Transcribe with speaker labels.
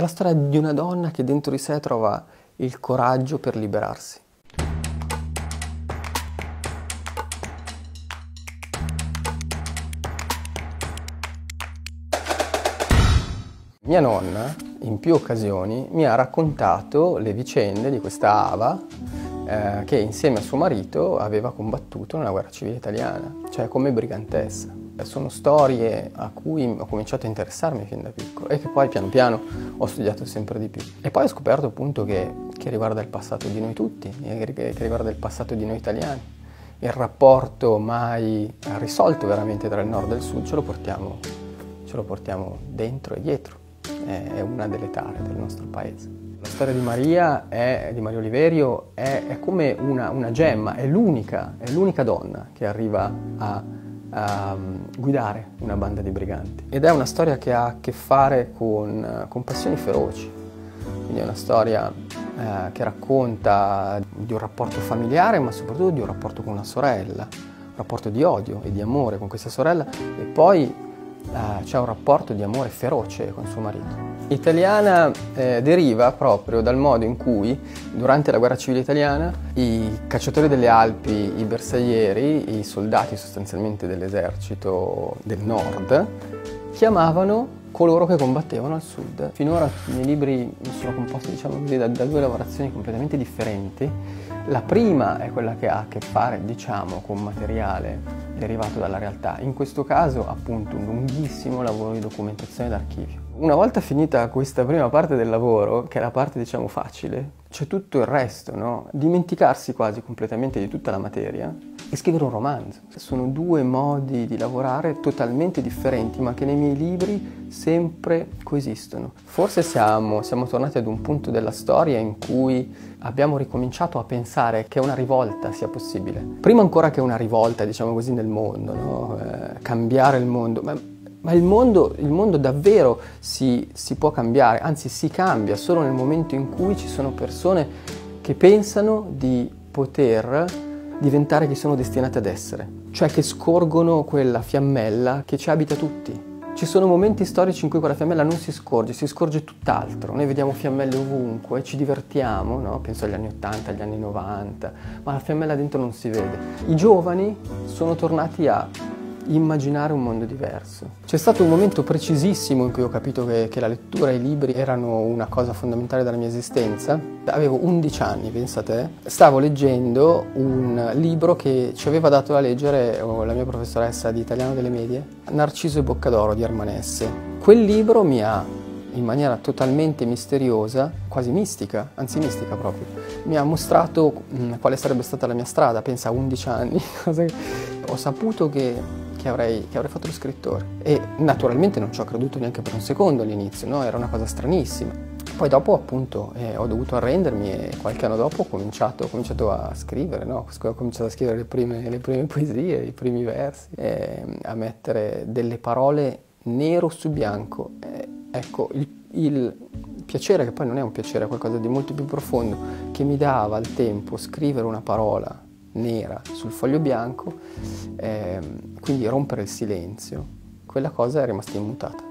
Speaker 1: È la storia di una donna che dentro di sé trova il coraggio per liberarsi. Mia nonna in più occasioni mi ha raccontato le vicende di questa Ava eh, che insieme a suo marito aveva combattuto nella guerra civile italiana, cioè come brigantessa. Sono storie a cui ho cominciato a interessarmi fin da piccolo e che poi piano piano ho studiato sempre di più. E poi ho scoperto appunto che, che riguarda il passato di noi tutti, che riguarda il passato di noi italiani. Il rapporto mai risolto veramente tra il nord e il sud ce lo portiamo, ce lo portiamo dentro e dietro è una delle tare del nostro paese. La storia di Maria, è, di Maria Oliverio, è, è come una, una, gemma, è l'unica, è l'unica donna che arriva a, a, guidare una banda di briganti. Ed è una storia che ha a che fare con, con passioni feroci. Quindi è una storia eh, che racconta di un rapporto familiare, ma soprattutto di un rapporto con una sorella, un rapporto di odio e di amore con questa sorella e poi uh, c'è un rapporto di amore feroce con suo marito. Italiana eh, deriva proprio dal modo in cui durante la guerra civile italiana i cacciatori delle Alpi, i bersaglieri, i soldati sostanzialmente dell'esercito del nord, chiamavano coloro che combattevano al sud. Finora i miei libri sono composti diciamo così, da, da, due lavorazioni completamente differenti. La prima è quella che ha a che fare diciamo, con materiale derivato dalla realtà. In questo caso appunto un lunghissimo lavoro di documentazione d'archivio. Una volta finita questa prima parte del lavoro, che è la parte diciamo facile, c'è tutto il resto, no? Dimenticarsi quasi completamente di tutta la materia e scrivere un romanzo. Sono due modi di lavorare totalmente differenti, ma che nei miei libri sempre coesistono. Forse siamo, siamo tornati ad un punto della storia in cui abbiamo ricominciato a pensare che una rivolta sia possibile. Prima ancora che una rivolta, diciamo così, nel mondo, no? eh, cambiare il mondo. Ma, ma il, mondo, il mondo, davvero si, si può cambiare, anzi si cambia solo nel momento in cui ci sono persone che pensano di poter diventare chi sono destinati ad essere, cioè che scorgono quella fiammella che ci abita tutti. Ci sono momenti storici in cui quella fiammella non si scorge, si scorge tutt'altro. Noi vediamo fiammelle ovunque, ci divertiamo, no? penso agli anni 80, agli anni 90, ma la fiammella dentro non si vede. I giovani sono tornati a immaginare un mondo diverso. C'è stato un momento precisissimo in cui ho capito che, che, la lettura e i libri erano una cosa fondamentale della mia esistenza. Avevo 11 anni, pensate, stavo leggendo un libro che ci aveva dato da leggere oh, la mia professoressa di italiano delle medie, Narciso e Boccadoro di Armanesse. Quel libro mi ha in maniera totalmente misteriosa, quasi mistica, anzi mistica proprio, mi ha mostrato mh, quale sarebbe stata la mia strada, pensa a 11 anni, ho saputo che che avrei, che avrei fatto lo scrittore. E naturalmente non ci ho creduto neanche per un secondo all'inizio, no? era una cosa stranissima. Poi dopo appunto eh, ho dovuto arrendermi e qualche anno dopo ho cominciato, ho cominciato a scrivere, no? ho cominciato a scrivere le prime, le prime poesie, i primi versi, eh, a mettere delle parole nero su bianco. Eh, ecco, il, il piacere, che poi non è un piacere, è qualcosa di molto più profondo, che mi dava al tempo scrivere una parola nera sul foglio bianco, eh, quindi rompere il silenzio, quella cosa è rimasta immutata.